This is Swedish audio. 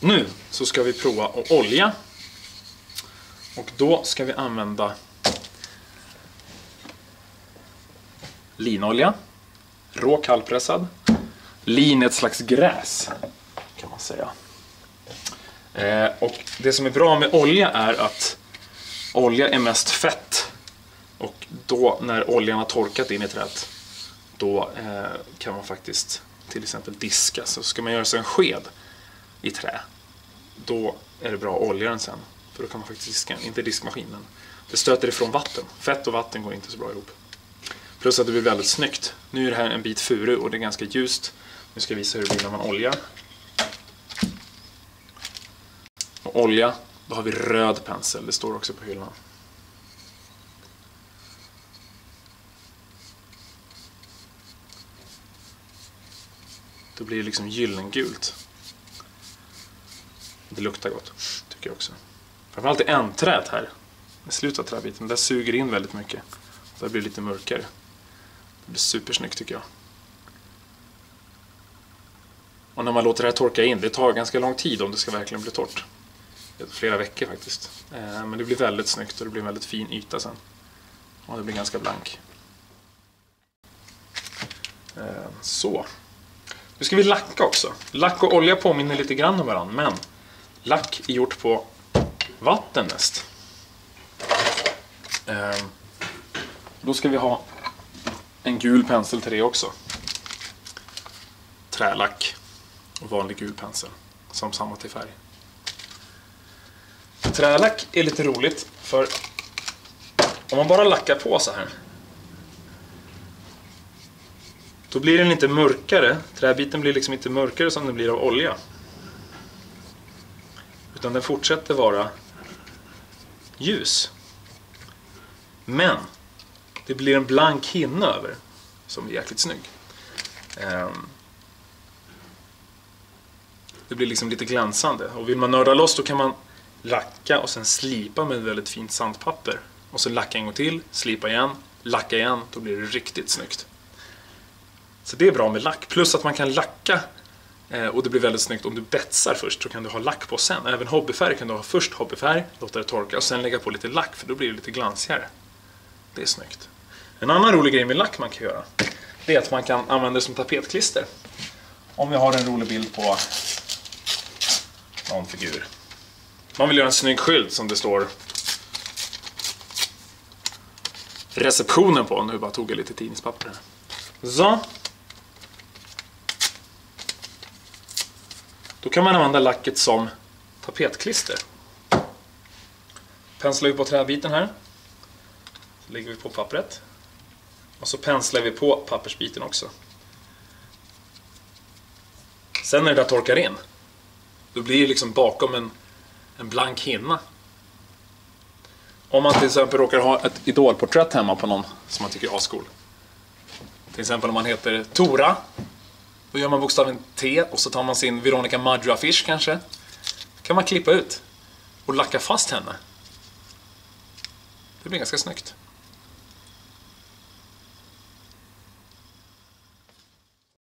Nu så ska vi prova att olja. Och då ska vi använda linolja. Rå kallpressad. Lin är ett slags gräs kan man säga. Eh, och det som är bra med olja är att olja är mest fett. Och då när oljan har torkat in i träet då eh, kan man faktiskt till exempel diska. Så ska man göra sig en sked i trä då är det bra att olja den sen. För då kan man faktiskt diska, inte diskmaskinen. Det stöter ifrån vatten. Fett och vatten går inte så bra ihop. Plus att det blir väldigt snyggt. Nu är det här en bit furu och det är ganska ljust. Nu ska jag visa hur det blir när man oljar. Och olja, då har vi röd pensel. Det står också på hyllan. Då blir det liksom gyllengult. Det luktar gott, tycker jag också. Framförallt i ändträt här, i slutet av träbiten, där suger in väldigt mycket. Där blir det lite mörkare. Det blir supersnyggt tycker jag. Och när man låter det här torka in, det tar ganska lång tid om det ska verkligen bli torrt. Flera veckor faktiskt. Eh, men det blir väldigt snyggt och det blir en väldigt fin yta sen. Och det blir ganska blank. Eh, så. Nu ska vi lacka också. Lack och olja påminner lite grann om varandra, men lack är gjort på vatten mest. Ehm, då ska vi ha en gul pensel till det också. Trälack och vanlig gul pensel som samma till färg. Trälack är lite roligt för om man bara lackar på så här då blir den inte mörkare. Träbiten blir liksom inte mörkare som den blir av olja. Utan den fortsätter vara ljus. Men det blir en blank hinna över som är jäkligt snygg. Ehm, det blir liksom lite glänsande. Och vill man nörda loss då kan man lacka och sen slipa med väldigt fint sandpapper. Och så lacka en gång till, slipa igen, lacka igen. Då blir det riktigt snyggt. Så det är bra med lack. Plus att man kan lacka Eh, och det blir väldigt snyggt om du betsar först så kan du ha lack på sen. Även hobbyfärg kan du ha först hobbyfärg, låta det torka och sen lägga på lite lack för då blir det lite glansigare. Det är snyggt. En annan rolig grej med lack man kan göra det är att man kan använda det som tapetklister. Om vi har en rolig bild på någon figur. Man vill göra en snygg skylt som det står receptionen på. Nu bara tog jag lite tidningspapper. Så. Då kan man använda lacket som tapetklister. Penslar vi på träbiten här. Så lägger vi på pappret. Och så penslar vi på pappersbiten också. Sen när det där torkar in, då blir det liksom bakom en, en blank hinna. Om man till exempel råkar ha ett idolporträtt hemma på någon som man tycker är ascool. Till exempel om man heter Tora då gör man bokstaven T och så tar man sin Veronica Maggio-affisch kanske. kan man klippa ut och lacka fast henne. Det blir ganska snyggt.